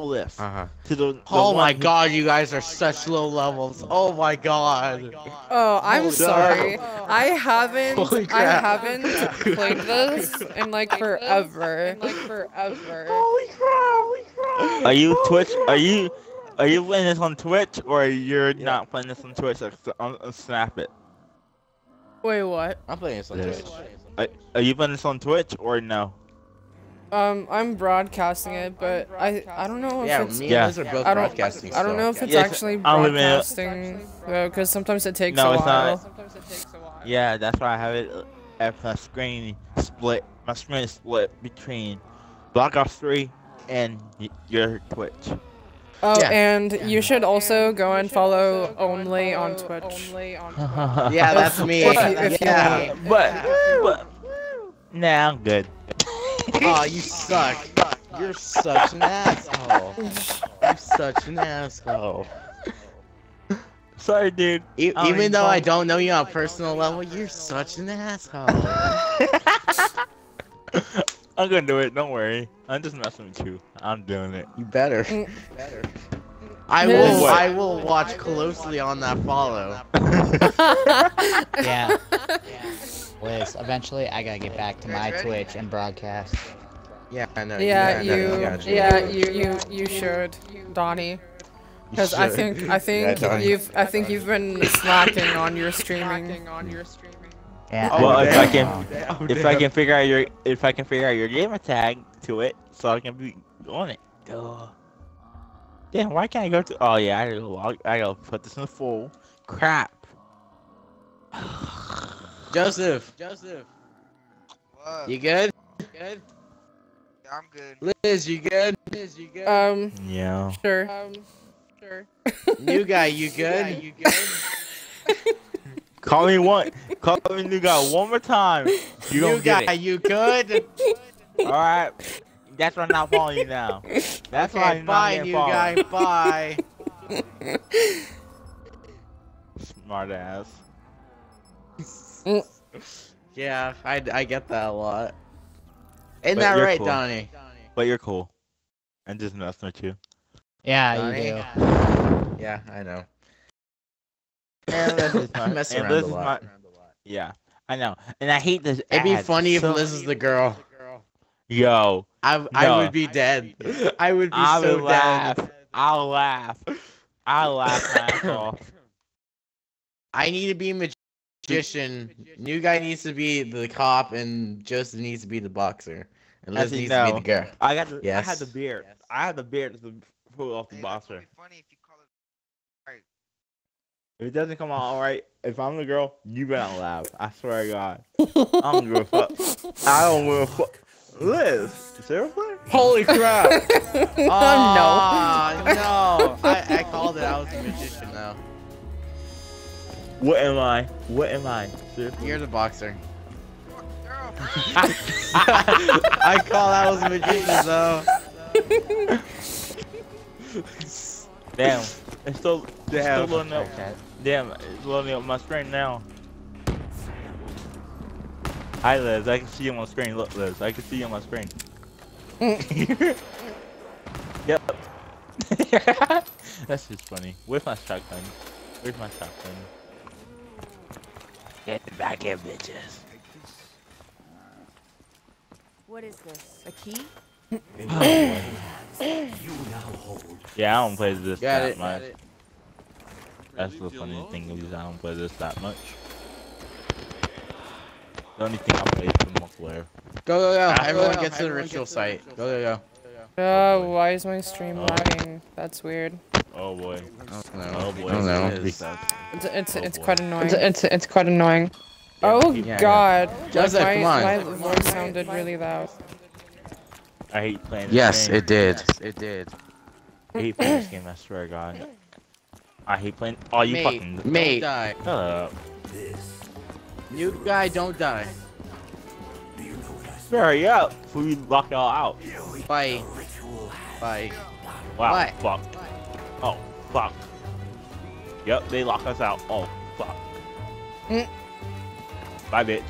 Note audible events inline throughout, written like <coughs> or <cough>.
list Uh-huh. to the. the Oh one my who- god, you guys are such low levels. Oh my god. Oh, I'm Holy sorry. crap. I haven't I haven't played this in like forever. Like forever. Holy crap, holy crap. Are you Twitch? Are you? Are you playing this on Twitch or you're not playing this on Twitch? Like, on, on Snap it. Wait, what? I'm playing this on Yes. Twitch. Are, are you playing this on Twitch or no? Um, I'm broadcasting it, but I I don't know if Yeah, it's me Yeah. and Liz are both I don't broadcasting. I don't know if it's Yes, actually I'll broadcasting though, because sometimes it takes No, a it's while. not. Yeah, that's why I have it uh, at my screen split. My screen is split between Black Ops 3 and your Twitch. Oh, Yeah. and you should also go and follow only on Twitch. Yeah, that's <laughs> me. If you- if you yeah. but, but, nah, I'm good. Oh, you suck. You're such an asshole. You're such an asshole. Sorry, dude. E- I don't even though I don't know you on a personal level, you're such an asshole. <laughs> I'm gonna do it. Don't worry. I'm just messing with you. I'm doing it. You better. Mm. I Liz. will. I will watch closely on that follow. <laughs> <laughs> Yeah. Liz, eventually I gotta get back to my Twitch and broadcast. Yeah, I know. Yeah, I know, you, got you. yeah, you, you, you should, Donnie. Because I think, I think Yeah, you've, I think you've been <laughs> slacking on your streaming. Yeah. Oh, well, if I can. Oh, if I can figure out your, if I can figure out your gamer tag to it, so I can be on it. Duh. Damn, why can't I go to? Oh yeah, I gotta log. I gotta put this in the full. Crap. <sighs> <sighs> Joseph. Joseph. What? You good? Good. I'm good. Liz, you good? Liz, you good? Um, Yeah. sure. Um, sure. New guy, you <laughs> good? You good? <laughs> Call me one. Call me new guy one more time. You New gonna get guy, it. you good? <laughs> All right. That's why I'm not following you now. That's why I'm bye, not new getting guy. Bye. Smart ass. <laughs> yeah, I, I get that a lot. Isn't But that right, cool. Donnie? But you're cool. I'm just messing with you. Yeah, Donnie? you do. Yeah, I know. <laughs> And this is I my- <laughs> mess and around this a is lot. my- Yeah, I know. And I hate this. It'd be ad funny if so- Liz is the girl. Yo, I, I No. would be dead. I would be I so would laugh. dead. I'll laugh. I'll laugh my ass off. I need to be a magician. New guy needs to be the cop, and Joseph needs to be the boxer. And Liz Actually, needs to be the girl. I got the. yes. I had the beard. I had the beard to pull off the Hey, boxer. only funny if you call it. If it doesn't come out alright, if I'm the girl, you better laugh. I swear to God. I don't give a fuck. I don't give a fuck. Liz, seriously? Holy <laughs> crap! <laughs> oh, no. No! I, I called it. I was a magician now. What am I? What am I? Seriously? You're the boxer. <laughs> I call I was a magician though. <laughs> Damn. It's still, it's Damn. still loading up. Damn, it's loading up my screen now. Hi Liz, I can see you on my screen. Look Liz, I can see you on my screen. <laughs> yep. That's just funny. Where's my shotgun? Where's my shotgun? Get back here, bitches. What is this? A key? <coughs> Yeah, I don't play this Got that it. much. That's the funny thing is I don't play this that much. The only thing I play is the multiplayer. Go go go! Ah. Everyone get to the ritual site. Go go go. Uh, why is my stream Oh. lagging? That's weird. Oh boy. Oh Oh boy. I don't know. It is. It's it's, Oh, it's quite annoying. It's it's, it's quite annoying. Oh yeah, yeah. God! Joseph, my, my voice sounded really loud. I hate playing this Yes, game. it did. It did. I hate playing this game, I swear to God. I hate playing. Oh, you mate, fucking. mate, die. Shut up. New guy, don't die. Hurry up before we lock y'all out. Bye. Bye. Wow. What? Fuck. Oh, fuck. Yep, they lock us out. Oh, fuck. Mm. Bye, bitch.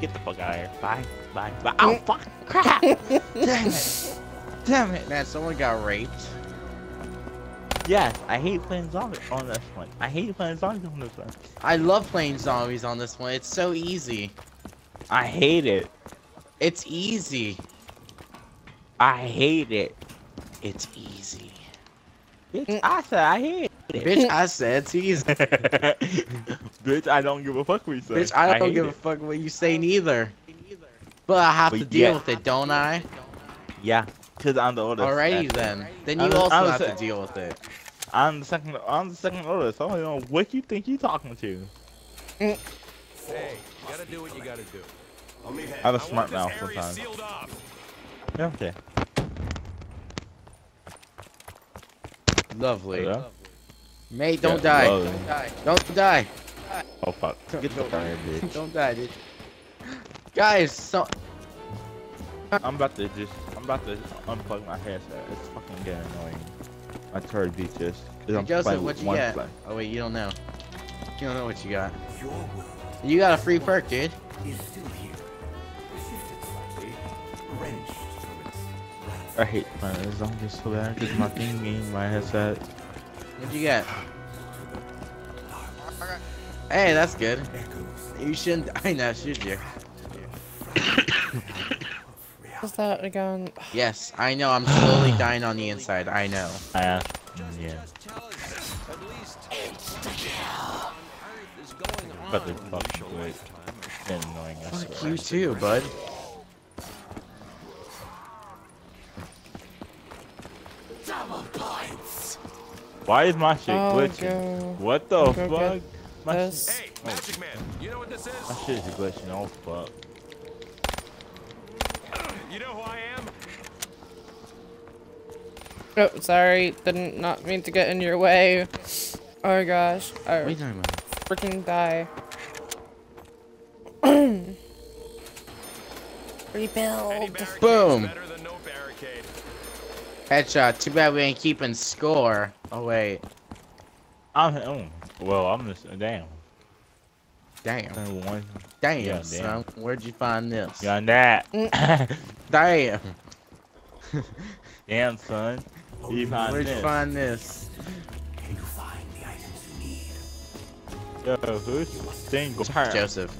Get the fuck out of here. Bye. Bye. Bye. Oh, fuck. <laughs> Crap. <laughs> Dang it. Damn it. Man, someone got raped. Yes, I hate playing zombies on this one. I hate playing zombies on this one. I love playing zombies on this one. It's so easy. I hate it. It's easy. I hate it. It's easy. Bitch, mm. I said I hate it. Bitch, I said it's easy. <laughs> Bitch, I don't give a fuck what you say. Bitch, I don't hate give a fuck what you say neither. But I have But to deal yeah. with it, don't I? Yeah, cause I'm the oldest. Alrighty That's- then. Then I you also I was have to deal with it. I'm the second. I'm the second oldest. So I don't know what you think you're talking to. Hey, you gotta do what you gotta do. I have a smart mouth sometimes. Yeah, okay. Lovely. Yeah. Mate, don't Yeah, die. lovely. Don't die. Oh fuck. Get the fuck out of bitch. Don't die, dude. Guys, so I'm about to just. I'm about to unplug my headset. It's fucking getting annoying. My Turtle Beach just. 'cause I'm Joseph, what you one get? play. Oh wait, you don't know. You don't know what you got. You got a free perk, dude. I hate playing this zombies so bad because my thingy, my headset. What'd you get? Got Hey, that's good. You shouldn't die now, should you? What's that again? Yes, I know. I'm slowly dying on the inside. I know. I uh, yeah. But the fucking good. It's been annoying. I Fuck you too, bud. Why is my shit I'll glitching? go What the I'll fuck? My, this. Hey, Magic Man, you know what this is? my shit is glitching. Oh fuck. You know who I am? Oh, sorry. Didn't not mean to get in your way. Oh gosh. What are you I talking about? freaking die. Any Rebuild. barricade Boom. Headshot. Too bad we ain't keeping score. Oh wait. I'm. Oh, well, I'm just. Damn. Damn. One. Damn, Yeah, <laughs> damn. son. Where'd you find this? Got that. Damn. Damn, son. Where'd you found Where'd you this. find this? Yo, who's single? Joseph.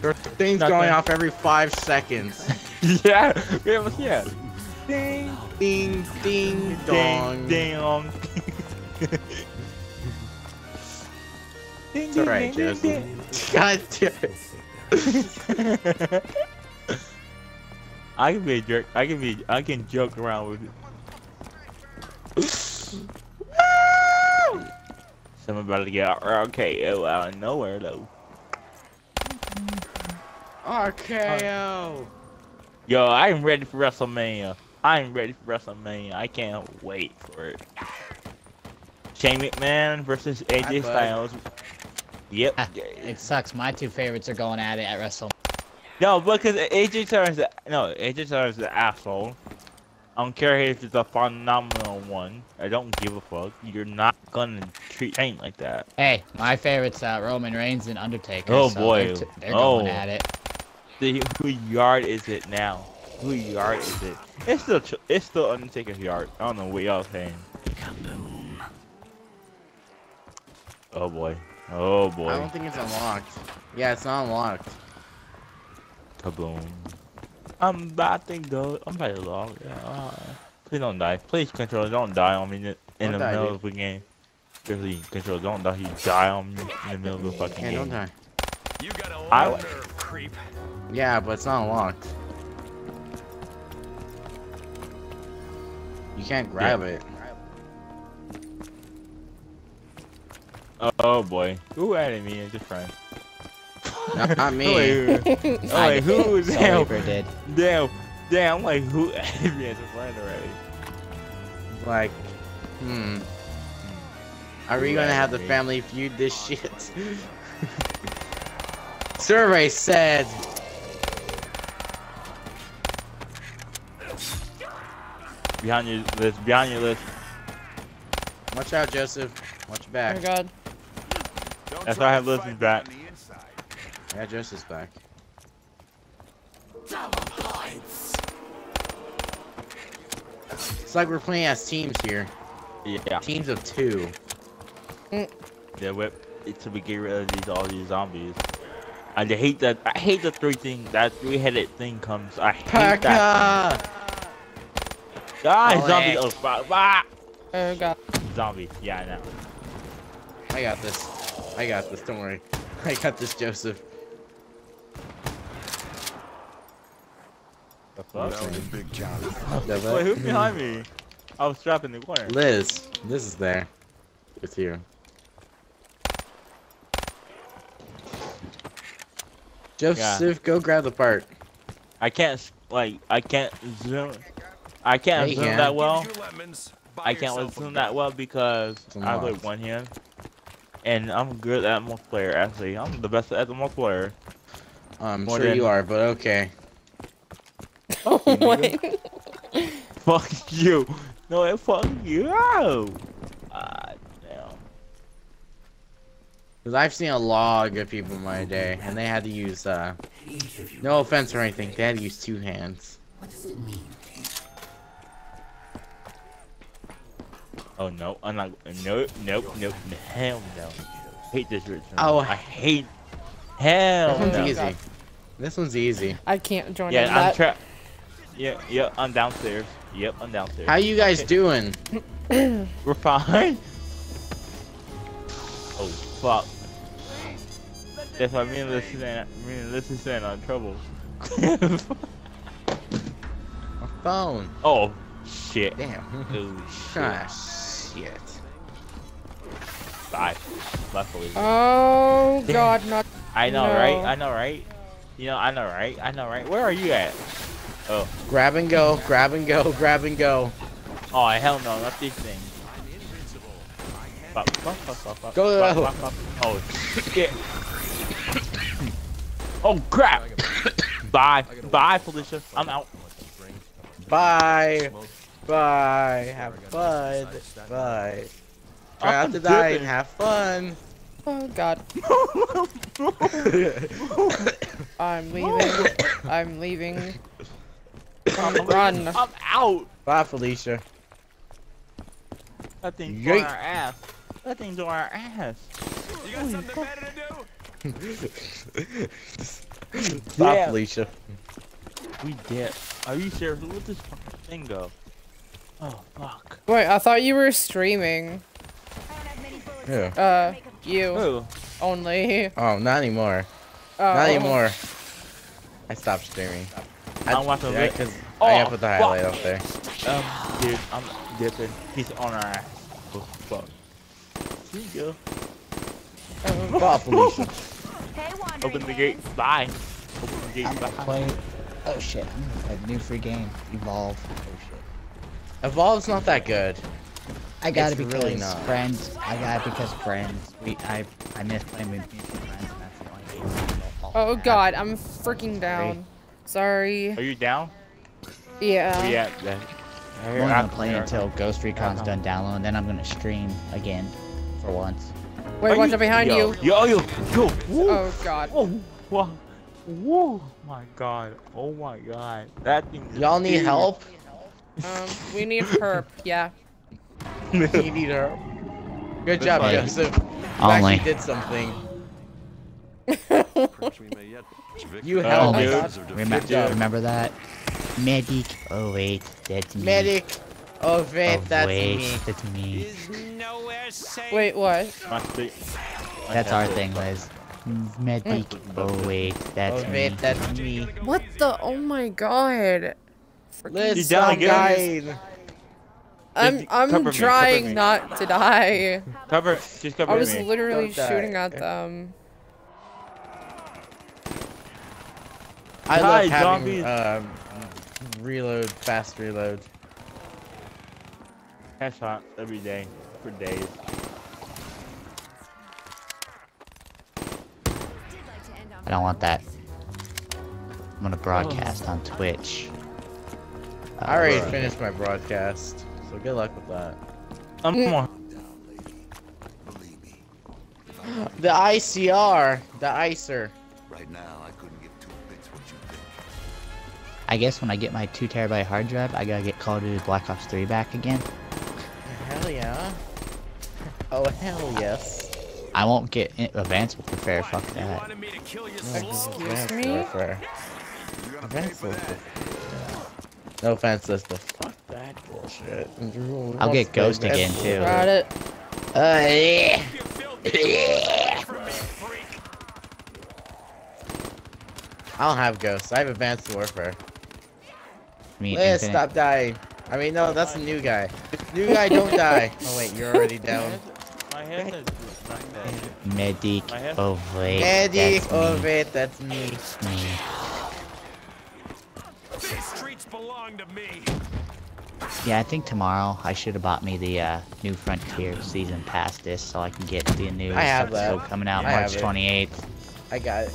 Thing's Nothing. going off every five seconds. <laughs> yeah. Yeah. Yeah. Ding. ding, ding, dong. Ding. Ding. Dong. <laughs> Ding, It's alright, ding, ding, Joseph. God damn it. ding. <laughs> I can be a jerk. I can be. I can joke around with it. Someone about to get RKO out of nowhere though. RKO. Yo, I'm ready for WrestleMania. I'm ready for WrestleMania. I can't wait for it. Shane McMahon versus Hi, AJ bud. Styles. Yep. <laughs> It sucks. My two favorites are going at it at Wrestle. No, because AJ Styles, is a- no, AJ Styles is an asshole. I don't care if it's a phenomenal one. I don't give a fuck. You're not gonna treat Shane like that. Hey, my favorites uh, Roman Reigns and Undertaker. Oh, so boy. They're, t- they're Oh. going at it. The, who yard is it now? Who yard is it? It's still it's still Undertaker's yard. I don't know what y'all saying. Kaboom. Oh boy. Oh boy. I don't think it's unlocked. Yeah, it's not unlocked. Kaboom. I'm about to go. I'm about to log. Yeah, uh, please don't die. Please control. Don't die on me in the, Don't the die, middle dude. of the game. Seriously, control. Don't die. You die on me in the middle of the fucking Hey, game. don't die. You got a I- low nerve, creep. Yeah, but it's not unlocked. You can't grab it. Oh, oh boy. Who added me as a friend? Not, not <laughs> me. Wait, wait, <laughs> oh, I wait, who? Soul Damn. Did. Damn. Damn. I'm like, who <laughs> added me as a friend already? Like, hmm. Are we gonna have the family feud this shit? Survey said Behind you, Liz. Behind you, Liz. Watch out, Joseph. Watch your back. Oh, God. That's why I have Liz's back. Yeah, Joseph's back. It's like we're playing as teams here. Yeah. Teams of two. Mm. Yeah, whip to be get rid of these all these zombies. I hate that. I hate the three thing. That three-headed thing comes. I hate Parker! that. Thing. Ah, Olé. zombies. Oh, fuck. Ah! Oh god. Zombie. Yeah, I know. I got this. I got this. Don't worry. <laughs> I got this, Joseph. The fuck? That was a big challenge. Wait, who's behind me? I was trapped in the corner. Liz, this is there. It's here. Joseph, go grab the part. I can't like. I can't zoom. I can't Yeah, you zoom can. that well. Give you lemons, buy I can't yourself a zoom gun. that well because I play one hand, and I'm good at multiplayer. Actually, I'm the best at the multiplayer. I'm More sure than- you are, but okay. Oh, you, what? <laughs> Fuck you. No, it fuck you. Ah, damn. Because I've seen a log of people in my day, and they had to use, uh, no offense or anything, they had to use two hands. Oh no, I'm not. Nope, nope, nope. Hell no. hate this rich. Oh. I hate. Hell This one's no. easy. This one's easy. I can't join in Yeah, I'm that. trapped. Yeah, yeah, I'm downstairs. Yep, I'm downstairs. How you guys Okay. doing? <coughs> We're fine. Oh fuck. That's why me and Listen, me and Listen saying on trouble. My phone. oh shit. Damn. Oh <laughs> shit. ah, shit. Bye. Bye, Felicia. Oh Damn. <laughs> god, not. I know, right? I know, right? You know, I know, right? I know, right? Where are you at? Oh, Grab and go, grab and go, grab and go. oh, hell no, not these things. Go. fuck, fuck, fuck. Oh shit. Oh crap. <coughs> Bye, bye, Felicia. I'm out. Bye. Bye. Have fun. Bye. Try not I'm to die and have fun. Oh god. <laughs> I'm leaving. I'm leaving. I'm Run. <laughs> I'm out. Bye, Felicia. That thing's Yeet. on our ass. That thing's on our ass. You got something better to do? <laughs> Bye, Yeah. Felicia. We did. Are you serious? Where'd this fucking thing go? Oh fuck. Wait, I thought you were streaming. Yeah. Uh, you Oh. only. Oh, not anymore. Oh. Not anymore. I stopped streaming. I, I'm watching yeah, it. 'cause I Oh, put the fuck. highlight up there. Um, dude, I'm dipping. He's on our ass. Oh, fuck. See you. Oh. Bye, <laughs> Hey, Open the gate. Bye. Open the gate. I'm Bye. playing. Oh shit! A new free game. Evolve. Shit. Evolve's not that good. I got It's it because really not. friends. I got it because friends. We I I miss playing with friends, and that's the only game. I'll Oh god, I'm freaking down. Sorry. Are you down? Yeah. Yeah. you at? I'm gonna play until Ghost Recon's done downloading, then I'm gonna stream again for once. Wait, watch out behind yo, you. Yo, yo, yo. Woo. Oh god. Oh, whoa. Whoa. My god. Oh my god. That thing. Y'all need big. help? Um, we need perp. Yeah. <laughs> we need help? Good job, Hey. Joseph. You Only. actually did something. Approach me may yet. You Oh, helped. my dude. Remember, remember that? Medic. Oh wait, that's me. Medic. Oh, wait, Oh that's wait, me. that's me. Wait, what? My stick. my That's our thing, Liz. Medic. Oh wait, that's Oh, me. wait, that's me. What the? Oh my god. Liz, You down I'm again? dying. I'm I'm trying cover me. not to die. Cover. Just cover I was me. literally Don't die. shooting at them. I Hi, love having um, reload, fast reload. Headshot every day for days. I don't want that. I'm gonna broadcast on Twitch. I already Uh, finished my broadcast, so good luck with that. Um, come on. <gasps> The ICR, the ICER. Right now, I couldn't give two bits what you think. I guess when I get my 2 terabyte hard drive, I gotta get Call of Duty Black Ops 3 back again. Hell yeah. <laughs> Oh hell yes. I won't get in- Advanced Warfare, fuck You that. wanted me to kill you Excuse me? Warfare. You're gonna pay Advanced for Warfare. that. No offense, sister. Fuck that bullshit. Who I'll get to Ghost again, too. Got it. Uh, yeah. You filthy from me, freak. I don't have ghosts. I have advanced warfare. I mean, Liz, stop dying. I mean, no, that's the new guy. New guy, don't die. <laughs> Oh wait, you're already down. My head is not. Medic. Oh wait. Eddie, that's oh wait, that's me. me. These streets belong to me. Yeah, I think tomorrow I should have bought me the uh, new Frontier season pass disc so I can get the new I have that. episode coming out I March have 28th. I got it.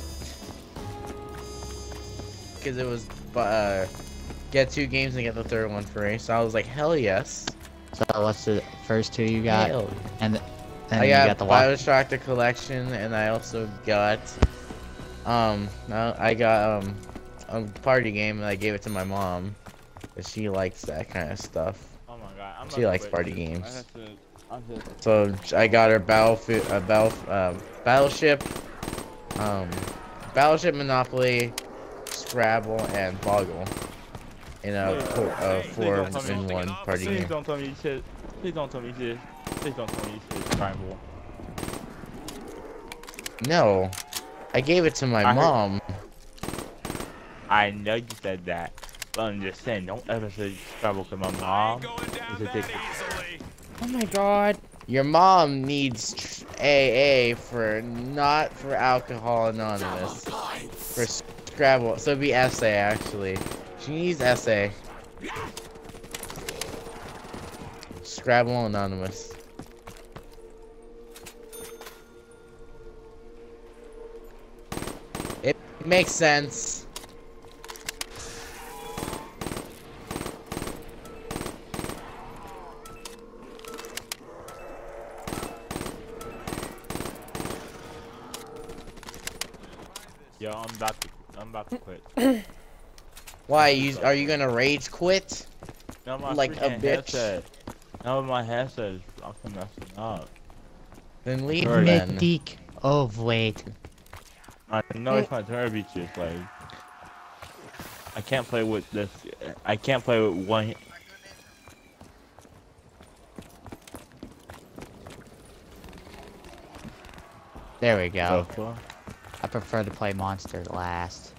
Cause it was, uh, get two games and get the third one free. So I was like, hell yes. So what's the first two you got? Hell. And, and I then you got, got the walk. Bioshock the collection, and I also got, um, no, I got um, a party game, and I gave it to my mom, 'cause she likes that kind of stuff. Oh my god. I'm She likes quit. party I games. have to. I'm just. So I got her battlefield, uh, battle, uh, battleship, um, battleship Monopoly, Scrabble, and Boggle. In a Please, four, uh, please four don't tell me in one party Please game. don't tell me you shit. Please don't tell me you shit. Please don't tell me you shit. Tribal. No, I gave it to my I heard- mom. I know you said that. But I'm just saying, don't ever say Scrabble to my mom. ain't going down is it dick- Oh my god. Your mom needs AA for not for Alcohol Anonymous. For Scrabble, so it'd be SA actually. She needs SA. Scrabble Anonymous. It makes sense. Why you are you gonna rage quit? No, my Like a bitch. Headset. No, my headset is fucking messing up. Then leave Sorry. then. Medic. Oh wait. I know it's my turbo just like. I can't play with this. I can't play with one. There we go. So, I prefer to play monster last.